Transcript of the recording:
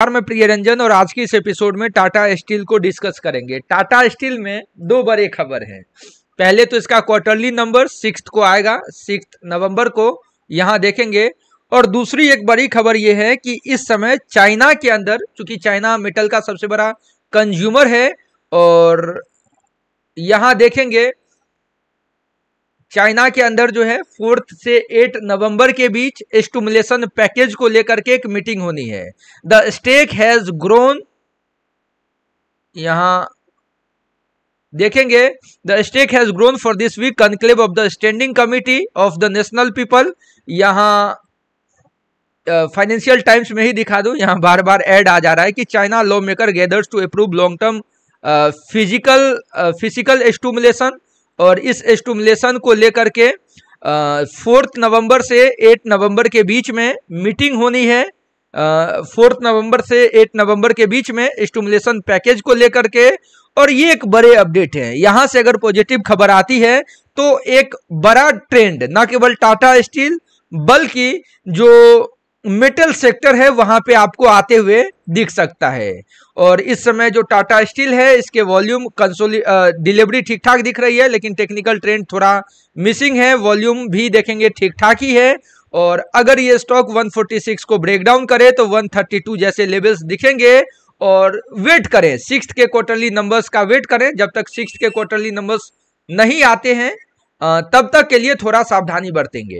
नमस्कार, मैं प्रिय रंजन और आज की इस एपिसोड में टाटा स्टील को डिस्कस करेंगे। टाटा स्टील में दो बड़े खबर है। पहले तो इसका क्वार्टरली नंबर सिक्स को आएगा सिक्स नवंबर को यहाँ देखेंगे। और दूसरी एक बड़ी खबर यह है कि इस समय चाइना के अंदर, चूँकि चाइना मेटल का सबसे बड़ा कंज्यूमर है, और यहाँ देखेंगे चाइना के अंदर जो है फोर्थ से एट नवंबर के बीच स्टूमुलेशन पैकेज को लेकर के एक मीटिंग होनी है। The stake has grown. यहाँ देखेंगे, the stake has grown for this week conclave of the standing committee of the national people. यहाँ फाइनेंशियल टाइम्स में ही दिखा दूँ, यहाँ बार बार ऐड आ जा रहा है कि China law maker gathers to approve long term physical physical stimulation. और इस स्टूमुलेशन को लेकर के फोर्थ नवंबर से एट नवंबर के बीच में मीटिंग होनी है। फोर्थ नवंबर से एट नवंबर के बीच में स्टूमुलेशन पैकेज को लेकर के, और ये एक बड़े अपडेट है। यहाँ से अगर पॉजिटिव खबर आती है तो एक बड़ा ट्रेंड ना केवल टाटा स्टील बल्कि जो मेटल सेक्टर है, वहाँ पे आपको आते हुए दिख सकता है। और इस समय जो टाटा स्टील है, इसके वॉल्यूम कंसोली डिलीवरी ठीक ठाक दिख रही है, लेकिन टेक्निकल ट्रेंड थोड़ा मिसिंग है वॉल्यूम भी देखेंगे ठीक ठाक ही है। और अगर ये स्टॉक 146 को ब्रेक डाउन करे तो 132 जैसे लेवल्स दिखेंगे। और वेट करें सिक्स के क्वार्टरली नंबर्स का वेट करें, जब तक सिक्स के क्वार्टरली नंबर्स नहीं आते हैं तब तक के लिए थोड़ा सावधानी बरतेंगे।